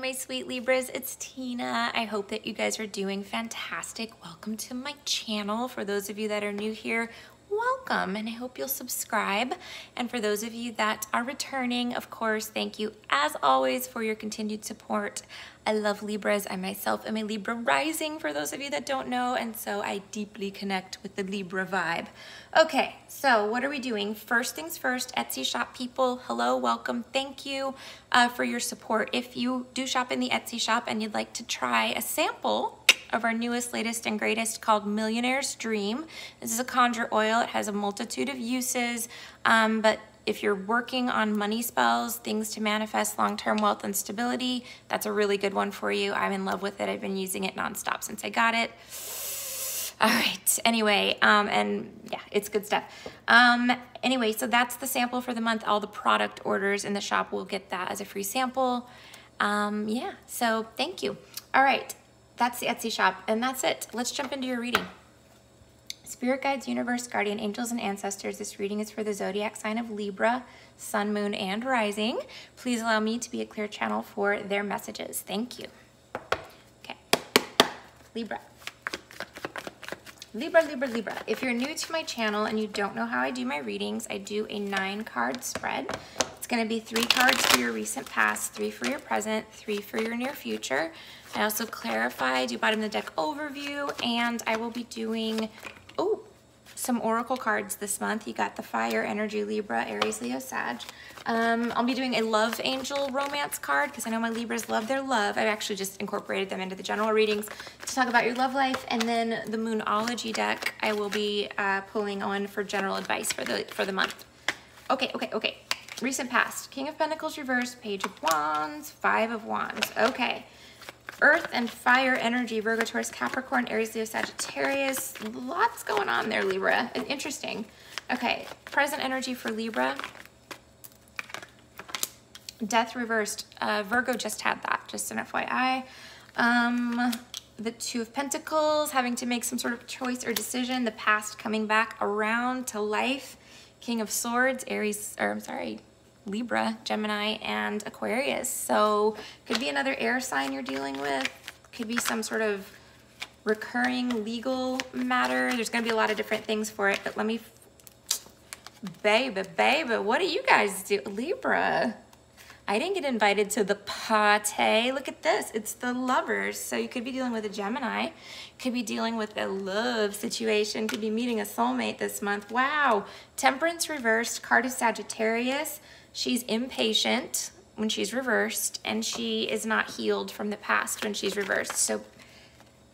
My sweet Libras, it's Tina. I hope that you guys are doing fantastic. Welcome to my channel. For those of you that are new here, welcome and I hope you'll subscribe. And for those of you that are returning, of course, thank you as always for your continued support. I love Libras. I myself am a Libra rising for those of you that don't know, and so I deeply connect with the Libra vibe. Okay, so what are we doing? First things first, Etsy shop people, hello, welcome, thank you uh, for your support. If you do shop in the Etsy shop and you'd like to try a sample of our newest, latest, and greatest called Millionaire's Dream. This is a conjure oil. It has a multitude of uses, um, but if you're working on money spells, things to manifest long-term wealth and stability, that's a really good one for you. I'm in love with it. I've been using it nonstop since I got it. All right, anyway, um, and yeah, it's good stuff. Um, anyway, so that's the sample for the month. All the product orders in the shop will get that as a free sample. Um, yeah, so thank you. All right, that's the Etsy shop, and that's it. Let's jump into your reading. Spirit guides, universe, guardian angels, and ancestors. This reading is for the zodiac sign of Libra, sun, moon, and rising. Please allow me to be a clear channel for their messages. Thank you. Okay. Libra. Libra, Libra, Libra. If you're new to my channel and you don't know how I do my readings, I do a nine card spread. It's gonna be three cards for your recent past, three for your present, three for your near future. I also clarify, do bottom of the deck overview, and I will be doing, oh, some oracle cards this month. You got the fire energy Libra, Aries, Leo, Sag. Um, I'll be doing a love angel romance card because I know my Libras love their love. I've actually just incorporated them into the general readings to talk about your love life. And then the Moonology deck I will be uh, pulling on for general advice for the, for the month. Okay, okay, okay. Recent past. King of Pentacles reversed, Page of Wands, Five of Wands. Okay. Earth and fire energy, Virgo, Taurus, Capricorn, Aries, Leo, Sagittarius. Lots going on there, Libra. Interesting. Okay, present energy for Libra. Death reversed. Uh, Virgo just had that, just an FYI. Um, the Two of Pentacles, having to make some sort of choice or decision. The past coming back around to life. King of Swords, Aries, or I'm sorry, Libra, Gemini, and Aquarius. So could be another air sign you're dealing with. Could be some sort of recurring legal matter. There's going to be a lot of different things for it, but let me... Baby, baby, what do you guys do? Libra. I didn't get invited to the party. Look at this. It's the lovers. So you could be dealing with a Gemini. Could be dealing with a love situation. Could be meeting a soulmate this month. Wow. Temperance reversed. Card of Sagittarius. She's impatient when she's reversed. And she is not healed from the past when she's reversed. So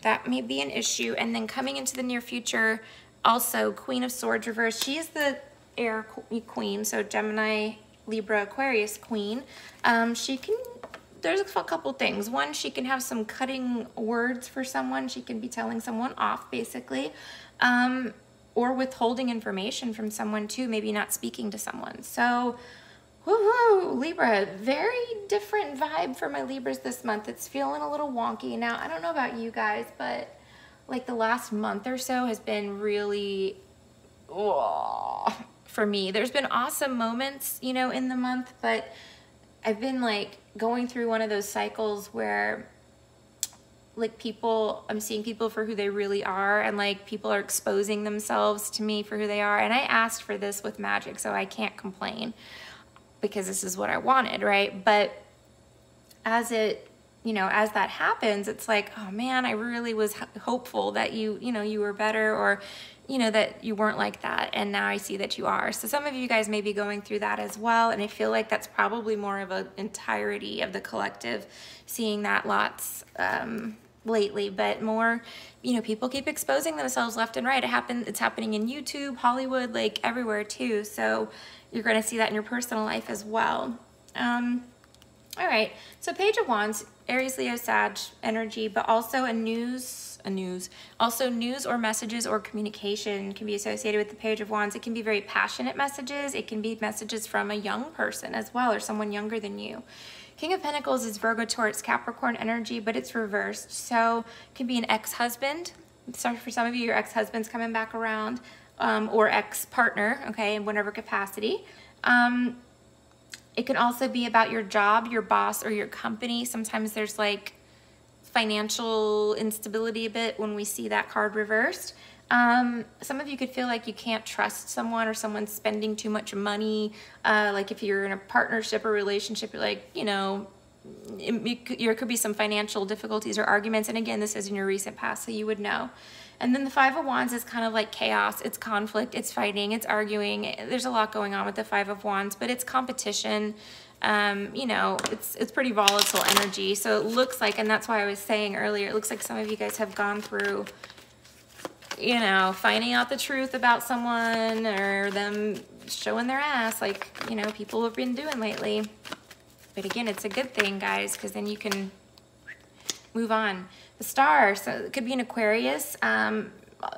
that may be an issue. And then coming into the near future, also Queen of Swords reversed. She is the air queen. So Gemini Libra Aquarius queen, um, she can, there's a couple things. One, she can have some cutting words for someone. She can be telling someone off, basically. Um, or withholding information from someone too, maybe not speaking to someone. So, woohoo, Libra, very different vibe for my Libras this month. It's feeling a little wonky. Now, I don't know about you guys, but like the last month or so has been really, oh, for me. There's been awesome moments, you know, in the month, but I've been like going through one of those cycles where like people, I'm seeing people for who they really are and like people are exposing themselves to me for who they are. And I asked for this with magic, so I can't complain because this is what I wanted, right? But as it you know, as that happens, it's like, oh man, I really was hopeful that you, you know, you were better or you know, that you weren't like that. And now I see that you are. So some of you guys may be going through that as well. And I feel like that's probably more of an entirety of the collective seeing that lots um, lately, but more, you know, people keep exposing themselves left and right. It happen, it's happening in YouTube, Hollywood, like everywhere too. So you're going to see that in your personal life as well. Um, all right, so Page of Wands, Aries, Leo, Sag energy, but also a news a news. Also, news or messages or communication can be associated with the Page of Wands. It can be very passionate messages. It can be messages from a young person as well or someone younger than you. King of Pentacles is Virgo, Taurus, Capricorn energy, but it's reversed. So it can be an ex-husband. For some of you, your ex-husband's coming back around um, or ex-partner, okay, in whatever capacity. Um, it can also be about your job, your boss, or your company. Sometimes there's like financial instability a bit when we see that card reversed. Um, some of you could feel like you can't trust someone or someone's spending too much money. Uh, like if you're in a partnership or relationship, you're like, you know, there could be some financial difficulties or arguments. And again, this is in your recent past, so you would know. And then the Five of Wands is kind of like chaos. It's conflict, it's fighting, it's arguing. There's a lot going on with the Five of Wands, but it's competition. Um, you know, it's, it's pretty volatile energy. So it looks like, and that's why I was saying earlier, it looks like some of you guys have gone through, you know, finding out the truth about someone or them showing their ass like, you know, people have been doing lately. But again, it's a good thing, guys, because then you can move on. Star, so it could be an Aquarius. Um,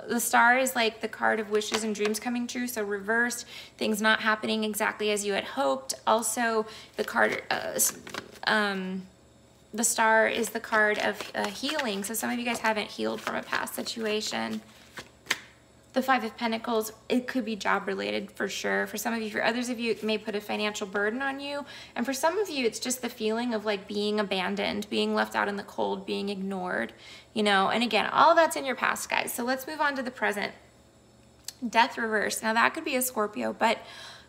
the star is like the card of wishes and dreams coming true. So reversed, things not happening exactly as you had hoped. Also, the card, uh, um, the star is the card of uh, healing. So some of you guys haven't healed from a past situation the Five of Pentacles, it could be job related for sure. For some of you, for others of you, it may put a financial burden on you. And for some of you, it's just the feeling of like being abandoned, being left out in the cold, being ignored, you know. And again, all that's in your past, guys. So let's move on to the present. Death reverse. Now that could be a Scorpio, but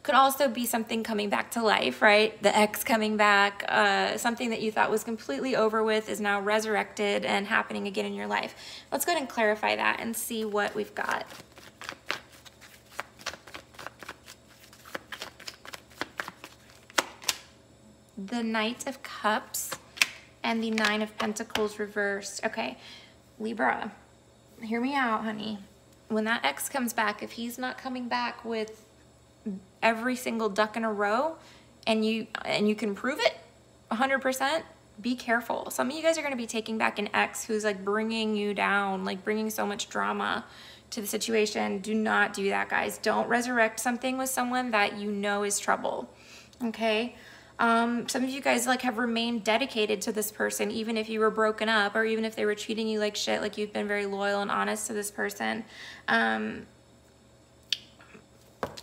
could also be something coming back to life, right? The ex coming back, uh, something that you thought was completely over with is now resurrected and happening again in your life. Let's go ahead and clarify that and see what we've got. The Knight of Cups and the Nine of Pentacles reversed. Okay, Libra, hear me out, honey. When that ex comes back, if he's not coming back with every single duck in a row and you and you can prove it 100%, be careful. Some of you guys are going to be taking back an ex who's like bringing you down, like bringing so much drama to the situation. Do not do that, guys. Don't resurrect something with someone that you know is trouble. Okay? Um, some of you guys like have remained dedicated to this person, even if you were broken up or even if they were treating you like shit, like you've been very loyal and honest to this person. Um,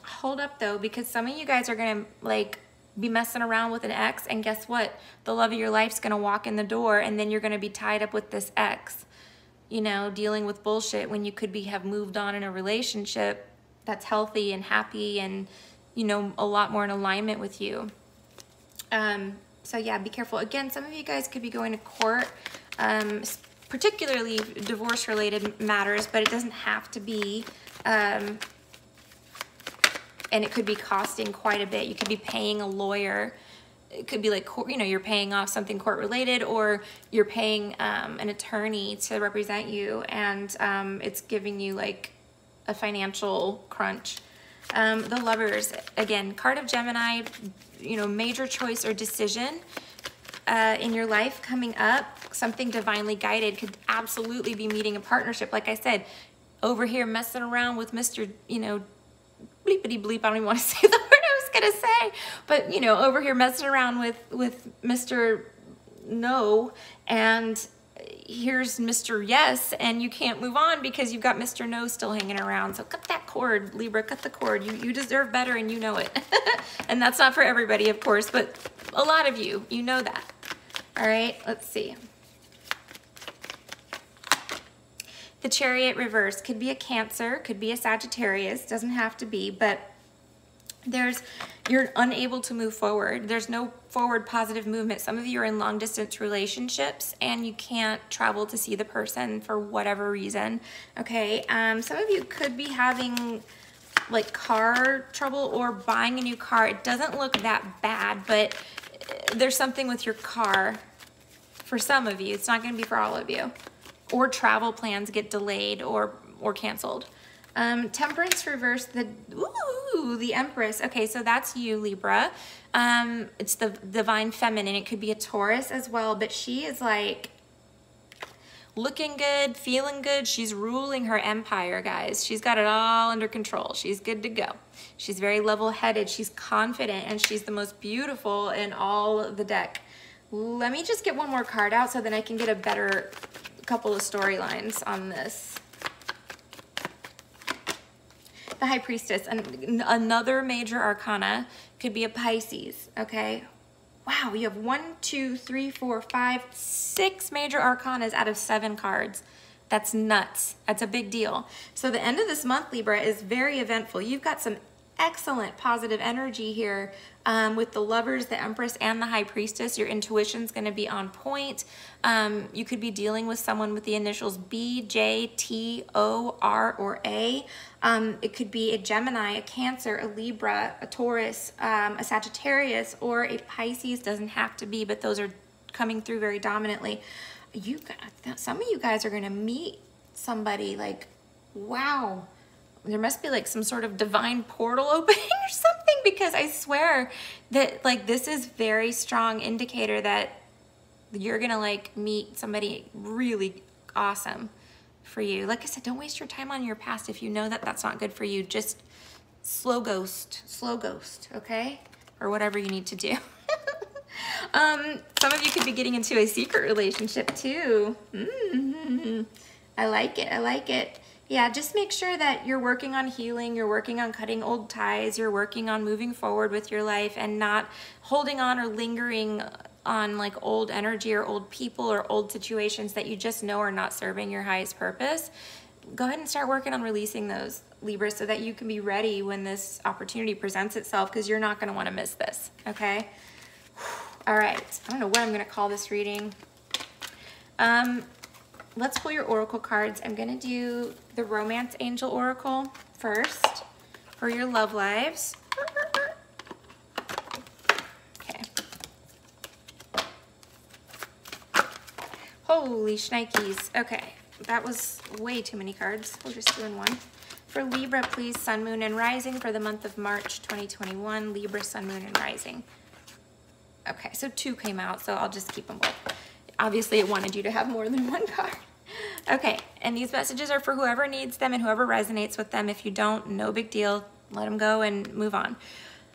hold up though, because some of you guys are to like be messing around with an ex and guess what? The love of your life's to walk in the door and then you're to be tied up with this ex, you know, dealing with bullshit when you could be have moved on in a relationship that's healthy and happy and, you know, a lot more in alignment with you. Um, so yeah, be careful. Again, some of you guys could be going to court, um, particularly divorce related matters, but it doesn't have to be. Um, and it could be costing quite a bit. You could be paying a lawyer. It could be like, you know, you're paying off something court related or you're paying um, an attorney to represent you and um, it's giving you like a financial crunch. Um, the lovers, again, card of Gemini, you know, major choice or decision uh, in your life coming up, something divinely guided could absolutely be meeting a partnership. Like I said, over here messing around with Mr., you know, bleepity bleep. I don't even want to say the word I was to say, but you know, over here messing around with, with Mr. No and here's Mr. Yes, and you can't move on because you've got Mr. No still hanging around. So cut that cord, Libra, cut the cord. You, you deserve better and you know it. and that's not for everybody, of course, but a lot of you, you know that. All right, let's see. The chariot reverse could be a Cancer, could be a Sagittarius, doesn't have to be, but there's you're unable to move forward. There's no forward positive movement. Some of you are in long distance relationships and you can't travel to see the person for whatever reason. Okay, um, some of you could be having like car trouble or buying a new car. It doesn't look that bad, but uh, there's something with your car for some of you. It's not gonna be for all of you. Or travel plans get delayed or, or canceled. Um, temperance reverse, the, ooh, the Empress. Okay, so that's you, Libra. Um, it's the divine feminine. It could be a Taurus as well, but she is like looking good, feeling good. She's ruling her empire, guys. She's got it all under control. She's good to go. She's very level-headed. She's confident, and she's the most beautiful in all the deck. Let me just get one more card out so then I can get a better couple of storylines on this. The High Priestess, and another major arcana could be a Pisces, okay? Wow, you have one, two, three, four, five, six major arcanas out of seven cards. That's nuts. That's a big deal. So the end of this month, Libra, is very eventful. You've got some excellent positive energy here um, with the lovers, the empress, and the high priestess. Your intuition's going to be on point. Um, you could be dealing with someone with the initials B, J, T, O, R, or A. Um, it could be a Gemini, a Cancer, a Libra, a Taurus, um, a Sagittarius, or a Pisces. Doesn't have to be, but those are coming through very dominantly. You, some of you guys are going to meet somebody like, wow there must be like some sort of divine portal opening or something because I swear that like this is very strong indicator that you're gonna like meet somebody really awesome for you. Like I said, don't waste your time on your past if you know that that's not good for you. Just slow ghost, slow ghost, okay? Or whatever you need to do. um, some of you could be getting into a secret relationship too. Mm -hmm. I like it, I like it yeah, just make sure that you're working on healing, you're working on cutting old ties, you're working on moving forward with your life and not holding on or lingering on like old energy or old people or old situations that you just know are not serving your highest purpose. Go ahead and start working on releasing those Libra so that you can be ready when this opportunity presents itself because you're not going to want to miss this, okay? All right, I don't know what I'm going to call this reading. Um, let's pull your oracle cards. I'm going to do the Romance Angel Oracle first for your love lives. Okay. Holy shnikes. Okay, that was way too many cards. We're just doing one. For Libra, please, Sun, Moon, and Rising for the month of March 2021. Libra, Sun, Moon, and Rising. Okay, so two came out, so I'll just keep them both. Obviously, it wanted you to have more than one card. Okay, and these messages are for whoever needs them and whoever resonates with them. If you don't, no big deal. Let them go and move on.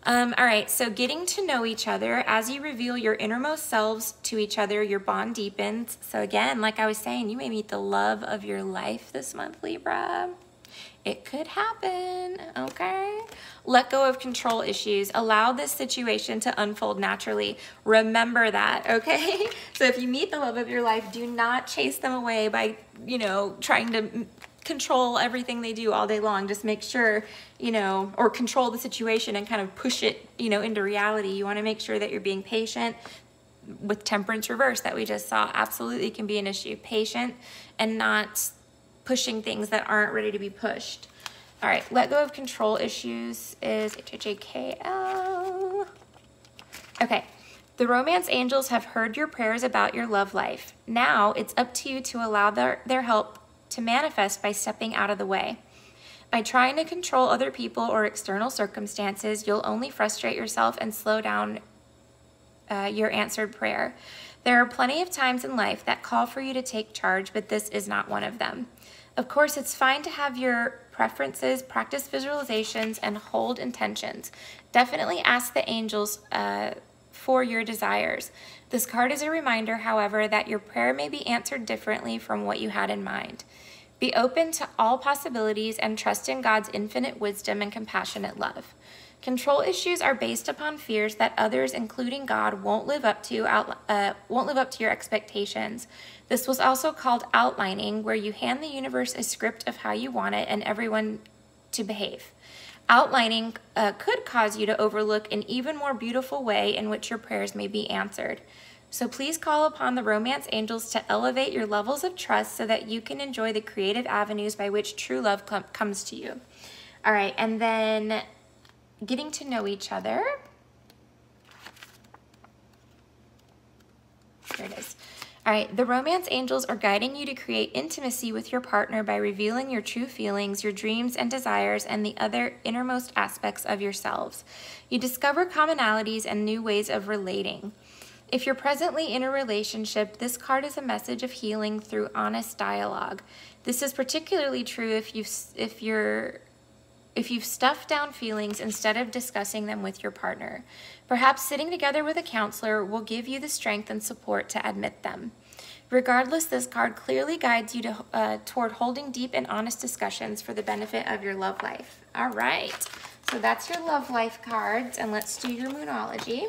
Um, all right, so getting to know each other as you reveal your innermost selves to each other, your bond deepens. So again, like I was saying, you may meet the love of your life this month, Libra. It could happen, okay? Let go of control issues. Allow this situation to unfold naturally. Remember that, okay? So if you meet the love of your life, do not chase them away by, you know, trying to control everything they do all day long. Just make sure, you know, or control the situation and kind of push it, you know, into reality. You want to make sure that you're being patient with temperance reverse that we just saw absolutely can be an issue. Patient and not pushing things that aren't ready to be pushed. All right, let go of control issues is HHAKL. Okay, the romance angels have heard your prayers about your love life. Now it's up to you to allow their, their help to manifest by stepping out of the way. By trying to control other people or external circumstances, you'll only frustrate yourself and slow down uh, your answered prayer. There are plenty of times in life that call for you to take charge, but this is not one of them. Of course, it's fine to have your preferences, practice visualizations, and hold intentions. Definitely ask the angels uh, for your desires. This card is a reminder, however, that your prayer may be answered differently from what you had in mind. Be open to all possibilities and trust in God's infinite wisdom and compassionate love. Control issues are based upon fears that others, including God, won't live up to uh, won't live up to your expectations. This was also called outlining, where you hand the universe a script of how you want it and everyone to behave. Outlining uh, could cause you to overlook an even more beautiful way in which your prayers may be answered. So please call upon the romance angels to elevate your levels of trust so that you can enjoy the creative avenues by which true love comes to you. All right, and then getting to know each other. Here it is. All right, the romance angels are guiding you to create intimacy with your partner by revealing your true feelings, your dreams and desires, and the other innermost aspects of yourselves. You discover commonalities and new ways of relating. If you're presently in a relationship, this card is a message of healing through honest dialogue. This is particularly true if you if you're if you've stuffed down feelings instead of discussing them with your partner. Perhaps sitting together with a counselor will give you the strength and support to admit them. Regardless, this card clearly guides you to, uh, toward holding deep and honest discussions for the benefit of your love life. All right, so that's your love life cards, and let's do your Moonology.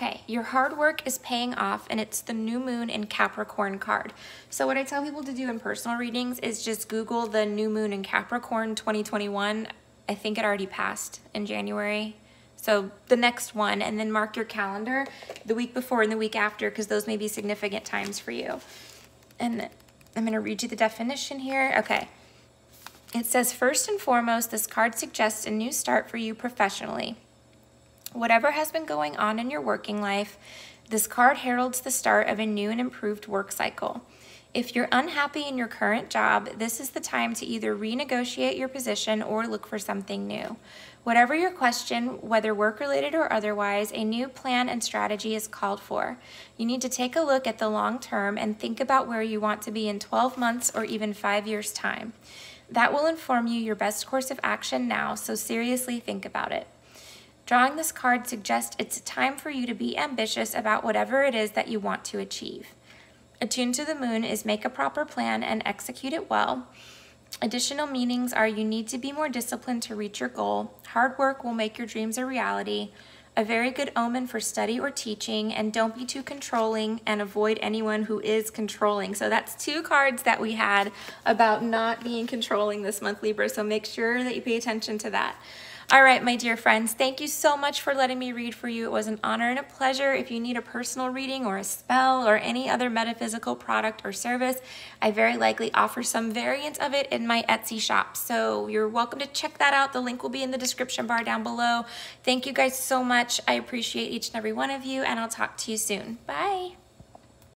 Okay, your hard work is paying off and it's the new moon in Capricorn card. So what I tell people to do in personal readings is just Google the new moon in Capricorn 2021. I think it already passed in January. So the next one and then mark your calendar the week before and the week after because those may be significant times for you. And I'm gonna read you the definition here. Okay. It says, first and foremost, this card suggests a new start for you professionally. Whatever has been going on in your working life, this card heralds the start of a new and improved work cycle. If you're unhappy in your current job, this is the time to either renegotiate your position or look for something new. Whatever your question, whether work related or otherwise, a new plan and strategy is called for. You need to take a look at the long term and think about where you want to be in 12 months or even five years' time. That will inform you your best course of action now, so seriously think about it. Drawing this card suggests it's time for you to be ambitious about whatever it is that you want to achieve. Attuned to the moon is make a proper plan and execute it well. Additional meanings are you need to be more disciplined to reach your goal. Hard work will make your dreams a reality. A very good omen for study or teaching, and don't be too controlling and avoid anyone who is controlling. So that's two cards that we had about not being controlling this month, Libra. So make sure that you pay attention to that. All right, my dear friends, thank you so much for letting me read for you. It was an honor and a pleasure. If you need a personal reading or a spell or any other metaphysical product or service, I very likely offer some variant of it in my Etsy shop. So you're welcome to check that out. The link will be in the description bar down below. Thank you guys so much. I appreciate each and every one of you, and I'll talk to you soon. Bye.